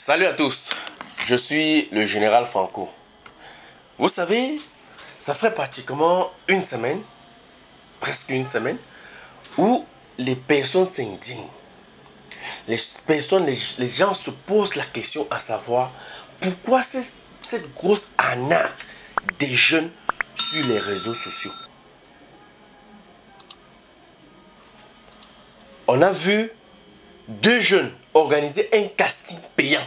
Salut à tous, je suis le général Franco. Vous savez, ça fait pratiquement une semaine, presque une semaine, où les personnes s'indignent. Les gens se posent la question à savoir pourquoi cette, cette grosse arnaque des jeunes sur les réseaux sociaux. On a vu deux jeunes organiser un casting payant.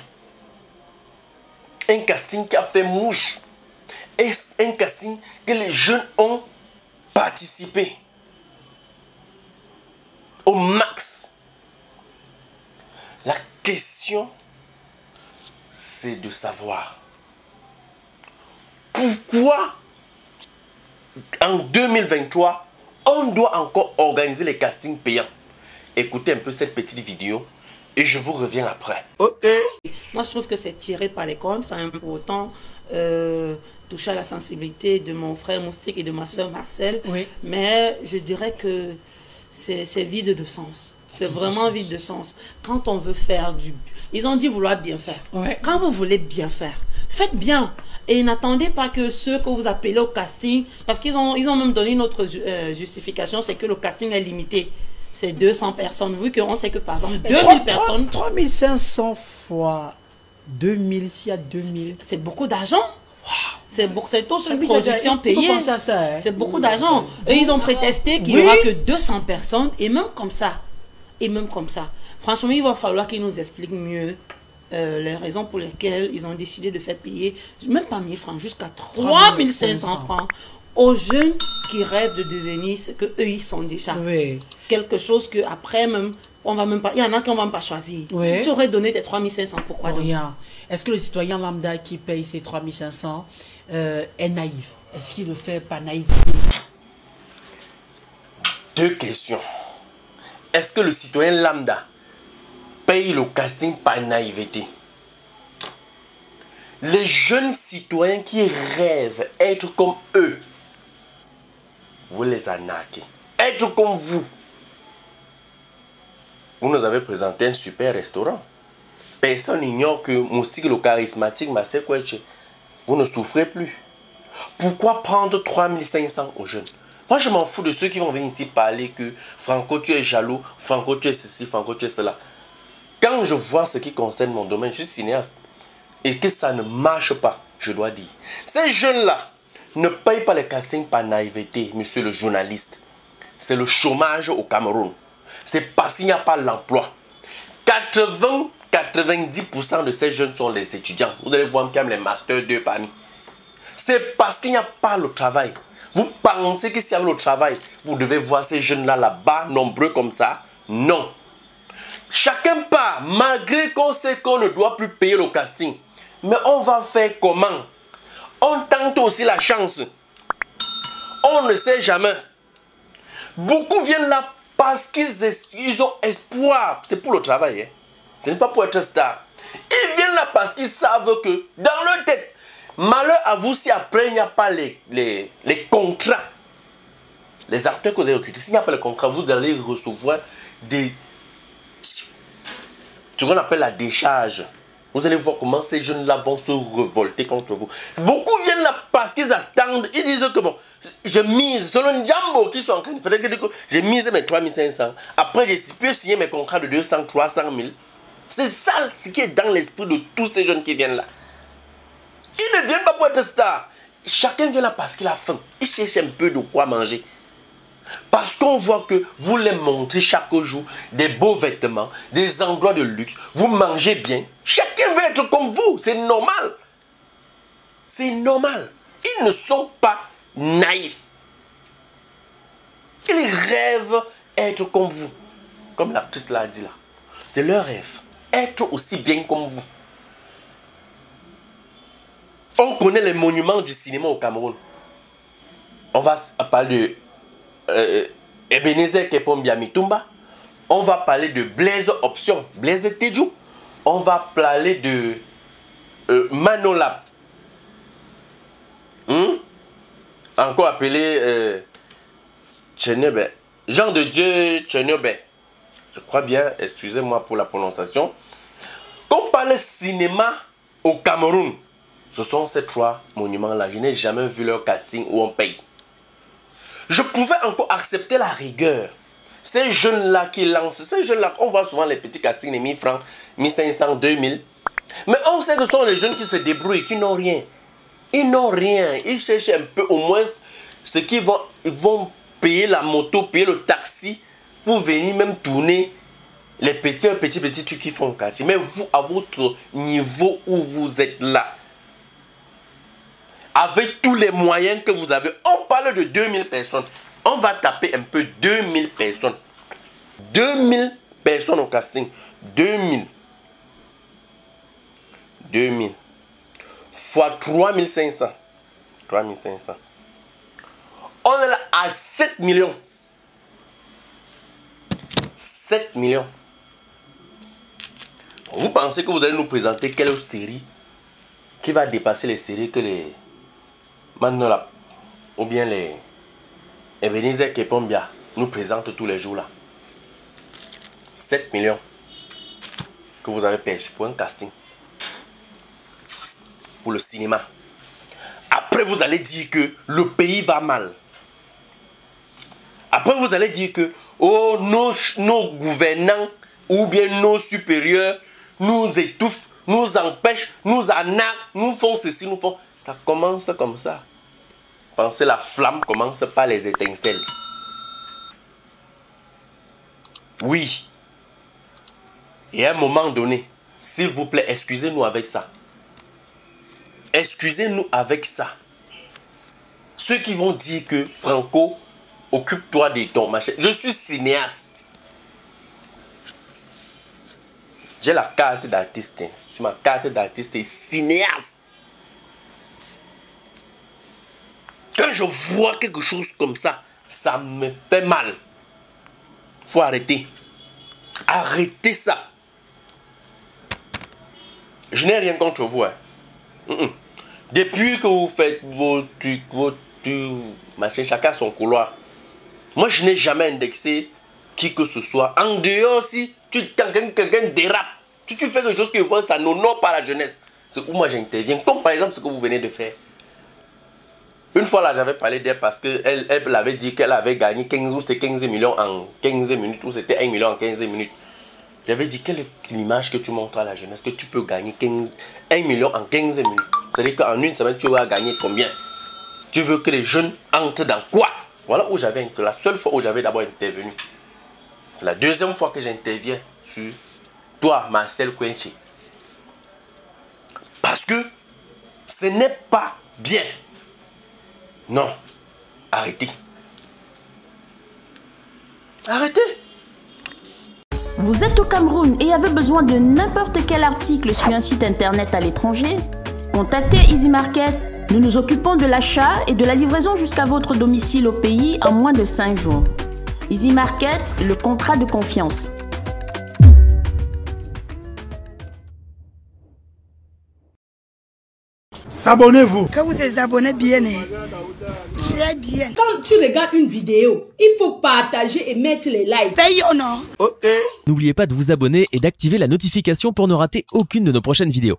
Un casting qui a fait mouche. Un casting que les jeunes ont participé au max. La question, c'est de savoir pourquoi en 2023, on doit encore organiser les castings payants. Écoutez un peu cette petite vidéo et je vous reviens après. Ok. Moi, je trouve que c'est tiré par les cornes, ça pour autant euh, toucher à la sensibilité de mon frère Moustique et de ma soeur Marcel. Oui. Mais je dirais que c'est vide de sens. C'est vraiment vide de sens. Quand on veut faire du... Ils ont dit vouloir bien faire. Quand vous voulez bien faire, faites bien. Et n'attendez pas que ceux que vous appelez au casting, parce qu'ils ont, ils ont même donné une autre euh, justification, c'est que le casting est limité. C'est 200 personnes, vu qu'on sait que par exemple 2000 personnes... 3500 fois 2000, s'il y a 2000... C'est beaucoup d'argent. C'est c'est toute une production payée. Hein. C'est beaucoup d'argent. Eux, ils ont prétesté qu'il n'y aura que 200 personnes, et même comme ça, et même comme ça. Franchement, il va falloir qu'ils nous expliquent mieux euh, les raisons pour lesquelles ils ont décidé de faire payer, même pas 1000 francs, jusqu'à 3500 francs aux jeunes qui rêvent de devenir ce que eux ils sont déjà. Quelque chose que après même on va même pas, il y en a qui on va même pas choisir. Tu aurais donné tes 3500, pourquoi Rien. Est-ce que le citoyen lambda qui paye ses 3500 euh, est naïf? Est-ce qu'il le fait pas naïf Deux questions. Est-ce que le citoyen lambda paye le casting par naïveté? Les jeunes citoyens qui rêvent être comme eux, vous les arnaquez. Être comme vous. Vous nous avez présenté un super restaurant. Personne n'ignore que Moustique le charismatique vous ne souffrez plus. Pourquoi prendre 3500 aux jeunes? Moi, je m'en fous de ceux qui vont venir ici parler que Franco, tu es jaloux, Franco, tu es ceci, Franco, tu es cela. Quand je vois ce qui concerne mon domaine, je suis cinéaste, et que ça ne marche pas, je dois dire. Ces jeunes-là ne payent pas les castings par naïveté, monsieur le journaliste. C'est le chômage au Cameroun. C'est parce qu'il n'y a pas l'emploi. 80-90% de ces jeunes sont les étudiants. Vous allez voir même les masters 2 parmi. C'est parce qu'il n'y a pas le travail. Vous pensez que s'il y avait le travail, vous devez voir ces jeunes-là là-bas, nombreux comme ça? Non. Chacun part, malgré qu'on sait qu'on ne doit plus payer le casting. Mais on va faire comment? On tente aussi la chance. On ne sait jamais. Beaucoup viennent là parce qu'ils ont espoir. C'est pour le travail. Hein. Ce n'est pas pour être star. Ils viennent là parce qu'ils savent que dans leur tête, malheur à vous si après il n'y a pas les, contrats. Les acteurs que vous avez recrutés, s'il n'y a pas les contrats, vous allez recevoir des ce qu'on appelle la décharge. Vous allez voir comment ces jeunes-là vont se révolter contre vous. Beaucoup viennent là parce qu'ils attendent. Ils disent que bon, je mise, selon Djambo qui sont en train de faire, j'ai mis mes 3500. Après, j'ai pu signer mes contrats de 200, 300 000. C'est ça ce qui est dans l'esprit de tous ces jeunes qui viennent là. Ils ne viennent pas pour être stars. Chacun vient là parce qu'il a faim. Il cherche un peu de quoi manger. Parce qu'on voit que vous les montrez chaque jour des beaux vêtements, des endroits de luxe, vous mangez bien. Chacun veut être comme vous, c'est normal. C'est normal. Ils ne sont pas naïfs. Ils rêvent être comme vous. Comme l'artiste l'a dit là. C'est leur rêve. Être aussi bien comme vous. On connaît les monuments du cinéma au Cameroun. On va parler de euh, Ebenezer Kepombia Mitumba. On va parler de Blaise Option, Blaise Tedjou. On va parler de euh, Manolab. Hmm? Encore appelé euh, Jean de Dieu Tchenebe. Je crois bien, excusez-moi pour la prononciation. Quand on parle cinéma au Cameroun, ce sont ces trois monuments-là. Je n'ai jamais vu leur casting où on paye. Je pouvais encore accepter la rigueur. Ces jeunes-là qui lancent, ces jeunes-là, on voit souvent les petits castings de 1000 francs, 1500, 2000. Mais on sait que ce sont les jeunes qui se débrouillent, qui n'ont rien. Ils n'ont rien. Ils cherchent un peu, au moins, ce qu'ils vont, ils vont payer la moto, payer le taxi pour venir même tourner les petits, petits, petits trucs qui font au quartier. Mais vous, à votre niveau où vous êtes là, avec tous les moyens que vous avez, on parle de 2000 personnes. On va taper un peu 2000 personnes. 2000 personnes au casting. 2000. 2000. Fois 3500. 3500. On est là à 7 millions. 7 millions. Vous pensez que vous allez nous présenter quelle série qui va dépasser les séries que les Manola ou bien les Ebenezer Kepombia nous présentent tous les jours là 7 millions que vous avez perçu pour un casting pour le cinéma. Après, vous allez dire que le pays va mal. Après, vous allez dire que oh, nos, nos gouvernants ou bien nos supérieurs nous étouffent, nous empêchent, nous arnaquent, nous font ceci, nous font... Ça commence comme ça. Pensez, la flamme commence par les étincelles. Oui. Et à un moment donné, s'il vous plaît, excusez-nous avec ça. Excusez-nous avec ça. Ceux qui vont dire que Franco, occupe-toi de ton machin. Je suis cinéaste. J'ai la carte d'artiste. Hein. Sur ma carte d'artiste, cinéaste. Quand je vois quelque chose comme ça, ça me fait mal. Faut arrêter. Arrêtez ça. Je n'ai rien contre vous. Hein. Depuis que vous faites vos trucs, vos trucs, chacun son couloir. Moi, je n'ai jamais indexé qui que ce soit. En dehors, si tu quelqu'un dérape, si tu fais quelque chose qui voit ça n'honore pas la jeunesse, c'est où moi j'interviens. Comme par exemple ce que vous venez de faire. Une fois là, j'avais parlé d'elle parce qu'elle elle avait dit qu'elle avait gagné 15 ou c'était 15 millions en 15 minutes ou c'était 1 million en 15 minutes. J'avais dit, quelle est l'image que tu montres à la jeunesse que tu peux gagner 15, 1 million en 15 minutes? C'est-à-dire qu'en une semaine, tu vas gagner combien? Tu veux que les jeunes entrent dans quoi? Voilà où j'avais La seule fois où j'avais d'abord intervenu. La deuxième fois que j'interviens sur toi, Marcel Quenchi. Parce que ce n'est pas bien. Non. Arrêtez. Arrêtez. Vous êtes au Cameroun et avez besoin de n'importe quel article sur un site internet à l'étranger? Contactez Easy Market. Nous nous occupons de l'achat et de la livraison jusqu'à votre domicile au pays en moins de 5 jours. Easy Market, le contrat de confiance. S'abonnez-vous. Quand vous êtes abonné bien, hein. très bien. Quand tu regardes une vidéo, il faut partager et mettre les likes. Paye ou non Ok. N'oubliez pas de vous abonner et d'activer la notification pour ne rater aucune de nos prochaines vidéos.